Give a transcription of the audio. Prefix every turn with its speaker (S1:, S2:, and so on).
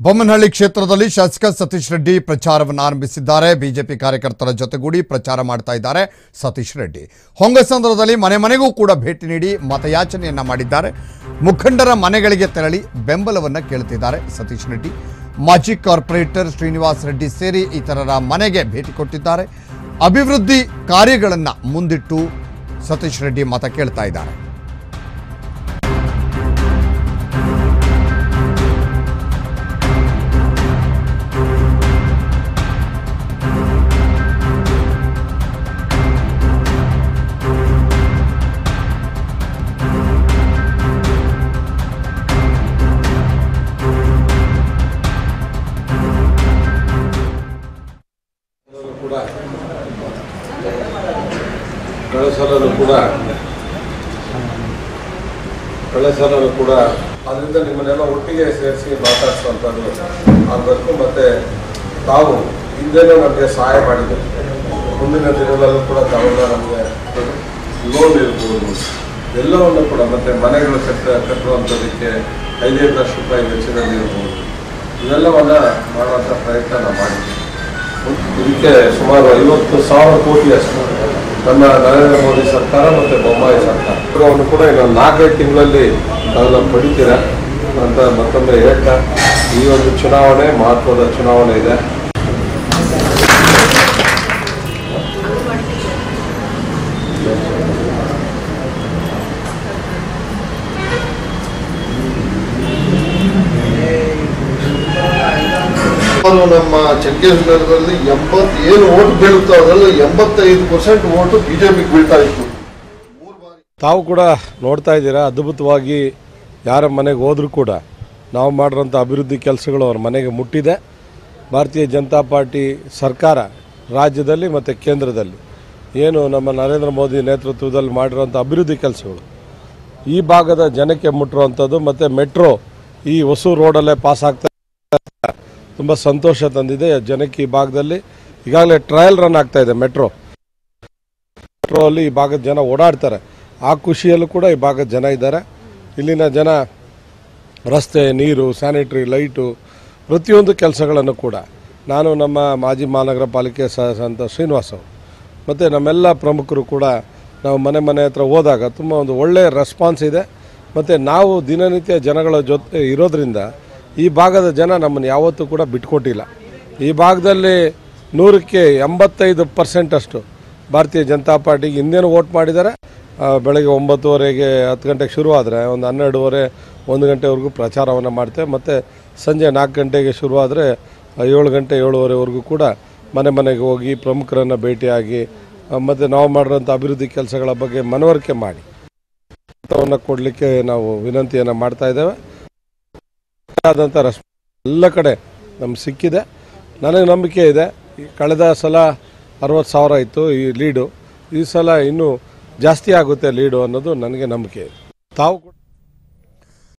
S1: ಬೊಮ್ಮನಹಳ್ಳಿ ಕ್ಷೇತ್ರದಲ್ಲಿ ಶಾಸಕ ಸತೀಶ್ ರೆಡ್ಡಿ ಪ್ರಚಾರವನ್ನು ಆರಂಭಿಸಿದ್ದಾರೆ. ಬಿಜೆಪಿ ಕಾರ್ಯಕರ್ತರ ಜೊತೆಗೂಡಿ ಪ್ರಚಾರ ಮಾಡ್ತಾ ಇದ್ದಾರೆ ಸತೀಶ್ ರೆಡ್ಡಿ. ಹೊಂಗಸಂದ್ರದಲ್ಲಿ ಮನೆ ಮನೆಗೂ ಕೂಡ ಭೇಟಿ ನೀಡಿ ಮತಯಾಚನೆಯನ್ನು ಮಾಡಿದ್ದಾರೆ. ಮುಖಂಡರ ಮನೆಗಳಿಗೆ ತೆರಳಿ ಬೆಂಬಲವನ್ನು ಕೇಳುತ್ತಿದ್ದಾರೆ ಸತೀಶ್ ರೆಡ್ಡಿ. ಮಾಜಿ ಕಾರ್ಪೊರೇಟರ್ ಶ್ರೀನಿವಾಸ್ ರೆಡ್ಡಿ ಸೇರಿ ಇತರರ ಮನೆಗೆ ಭೇಟಿ ಕೊಟ್ಟಿದ್ದಾರೆ. ಅಭಿವೃದ್ಧಿ ಕಾರ್ಯಗಳನ್ನು ಮುಂದಿಟ್ಟು ಸತೀಶ್ ರೆಡ್ಡಿ ಮತ ಕೇಳ್ತಾ ಇದ್ದಾರೆ.
S2: ಕಳೆದ ಕೂಡ ಕಳೆದ ಕೂಡ ಅದರಿಂದ ನಿಮ್ಮನ್ನೆಲ್ಲ ಒಟ್ಟಿಗೆ ಸೇರಿಸಿ ಮಾತಾಡಿಸುವಂಥದ್ದು ಆಗಬೇಕು ಮತ್ತು ತಾವು ಹಿಂದೆನೂ ನಮಗೆ ಸಹಾಯ ಮಾಡಿದ್ದೀರಿ ಮುಂದಿನ ದಿನಗಳಲ್ಲೂ ಕೂಡ ತಾವೆಲ್ಲ ನಮಗೆ ಲೋನ್ ಇರ್ಬೋದು. ಎಲ್ಲವನ್ನು ಕೂಡ ಮತ್ತು ಮನೆಗಳು ಕಟ್ಟ ಕಟ್ಟುವಂಥದಕ್ಕೆ ಐದೈದು ಲಕ್ಷ ರೂಪಾಯಿ ವೆಚ್ಚದಲ್ಲಿ ಇರ್ಬೋದು. ಇವೆಲ್ಲವನ್ನು ಮಾಡುವಂಥ ಪ್ರಯತ್ನ ನಾವು ಇದಕ್ಕೆ ಸುಮಾರು ಐವತ್ತು ಸಾವಿರ ಕೋಟಿ ಅಷ್ಟು. ನಮ್ಮ ನರೇಂದ್ರ ಮೋದಿ ಸರ್ಕಾರ ಮತ್ತು ಬೊಮ್ಮಾಯಿ ಸರ್ಕಾರ. ಅವನು ಕೂಡ ಇನ್ನೊಂದು ನಾಲ್ಕೈದು ತಿಂಗಳಲ್ಲಿ ಅದನ್ನು ಪಡಿತೀರ ಅಂತ ಮತ್ತೊಮ್ಮೆ ಹೇಳ್ತಾ, ಈ ಒಂದು ಚುನಾವಣೆ ಮಹತ್ವದ ಚುನಾವಣೆ ಇದೆ.
S3: ಅವರು ನಮ್ಮ ಚನ್ನಕೇಶ್ವರದಲ್ಲಿ ಎಂಬತ್ ಏನು ಓಟ್ ಬೀಳುತ್ತೋ ಅದರಲ್ಲಿ ಎಂಬತ್ತೈದು ಪರ್ಸೆಂಟ್ ಓಟು ಬಿಜೆಪಿಗೆ ಬೀಳ್ತಾ ಇತ್ತು.
S2: ತಾವು ಕೂಡ ನೋಡ್ತಾ ಇದ್ದೀರಾ, ಅದ್ಭುತವಾಗಿ ಯಾರ ಮನೆಗೆ ಹೋದರೂ ಕೂಡ ನಾವು ಮಾಡಿರೋಂಥ ಅಭಿವೃದ್ಧಿ ಕೆಲಸಗಳು ಅವ್ರ ಮನೆಗೆ ಮುಟ್ಟಿದೆ. ಭಾರತೀಯ ಜನತಾ ಪಾರ್ಟಿ ಸರ್ಕಾರ ರಾಜ್ಯದಲ್ಲಿ ಮತ್ತು ಕೇಂದ್ರದಲ್ಲಿ ಏನು ನಮ್ಮ ನರೇಂದ್ರ ಮೋದಿ ನೇತೃತ್ವದಲ್ಲಿ ಮಾಡಿರೋಂಥ ಅಭಿವೃದ್ಧಿ ಕೆಲಸಗಳು, ಈ ಭಾಗದ ಜನಕ್ಕೆ ಮುಟ್ಟಿರುವಂಥದ್ದು ಮತ್ತು ಮೆಟ್ರೋ ಈ ಹೊಸೂರು ರೋಡಲ್ಲೇ ಪಾಸ್ ಆಗ್ತಾ ತುಂಬ ಸಂತೋಷ ತಂದಿದೆ ಜನಕ್ಕೆ ಈ ಭಾಗದಲ್ಲಿ. ಈಗಾಗಲೇ ಟ್ರಯಲ್ ರನ್ ಆಗ್ತಾ ಇದೆ ಮೆಟ್ರೋ ಮೆಟ್ರೋ ಅಲ್ಲಿ ಈ ಭಾಗದ ಜನ ಓಡಾಡ್ತಾರೆ. ಆ ಖುಷಿಯಲ್ಲೂ ಕೂಡ ಈ ಭಾಗದ ಜನ ಇದ್ದಾರೆ. ಇಲ್ಲಿನ ಜನ ರಸ್ತೆ, ನೀರು ಸ್ಯಾನಿಟರಿ ಲೈಟು ಪ್ರತಿಯೊಂದು ಕೆಲಸಗಳನ್ನು ಕೂಡ. ನಾನು ನಮ್ಮ ಮಾಜಿ ಮಹಾನಗರ ಪಾಲಿಕೆ ಸಹ ಸಂತ ಶ್ರೀನಿವಾಸ್ ಅವರು. ಮತ್ತು ನಮ್ಮೆಲ್ಲ ಪ್ರಮುಖರು ಕೂಡ ನಾವು ಮನೆ ಮನೆ ಹತ್ರ ಹೋದಾಗ ತುಂಬ ಒಂದು ಒಳ್ಳೆಯ ರೆಸ್ಪಾನ್ಸ್ ಇದೆ. ಮತ್ತು ನಾವು ದಿನನಿತ್ಯ ಜನಗಳ ಜೊತೆ ಇರೋದ್ರಿಂದ ಈ ಭಾಗದ ಜನ ನಮ್ಮನ್ನು ಯಾವತ್ತೂ ಕೂಡ ಬಿಟ್ಕೊಟ್ಟಿಲ್ಲ. ಈ ಭಾಗದಲ್ಲಿ ನೂರಕ್ಕೆ ಎಂಬತ್ತೈದು ಪರ್ಸೆಂಟ್ ಅಷ್ಟು ಭಾರತೀಯ ಜನತಾ ಪಾರ್ಟಿಗೆ ಹಿಂದೇನು ವೋಟ್ ಮಾಡಿದ್ದಾರೆ. ಬೆಳಗ್ಗೆ ಒಂಬತ್ತುವರೆಗೆ ಹತ್ತು ಗಂಟೆಗೆ ಶುರುವಾದರೆ ಒಂದು ಹನ್ನೆರಡುವರೆ, ಒಂದು ಗಂಟೆವರೆಗೂ ಪ್ರಚಾರವನ್ನು ಮಾಡ್ತೇವೆ. ಮತ್ತು ಸಂಜೆ ನಾಲ್ಕು ಗಂಟೆಗೆ ಶುರುವಾದರೆ ಏಳು ಗಂಟೆ ಏಳುವರೆವರೆಗೂ ಕೂಡ ಮನೆ ಮನೆಗೆ ಹೋಗಿ ಪ್ರಮುಖರನ್ನು ಭೇಟಿಯಾಗಿ ಮತ್ತು ನಾವು ಮಾಡಿರೋಂಥ ಅಭಿವೃದ್ಧಿ ಕೆಲಸಗಳ ಬಗ್ಗೆ ಮನವರಿಕೆ ಮಾಡಿ. ಕೊಡಲಿಕ್ಕೆ ನಾವು ವಿನಂತಿಯನ್ನು ಮಾಡ್ತಾ ಇದ್ದೇವೆ. ಆದಂಥ ರೆಸ್ಪಾನ್ಸ್ ಎಲ್ಲ ಕಡೆ ನಮ್ಗೆ ಸಿಕ್ಕಿದೆ. ನನಗೆ ನಂಬಿಕೆ ಇದೆ. ಕಳೆದ ಸಲ ಅರವತ್ತು ಸಾವಿರ ಇತ್ತು ಈ ಲೀಡು. ಈ ಸಲ ಇನ್ನೂ ಜಾಸ್ತಿ ಆಗುತ್ತೆ ಲೀಡು ಅನ್ನೋದು ನನಗೆ ನಂಬಿಕೆ ಇದೆ. ತಾವು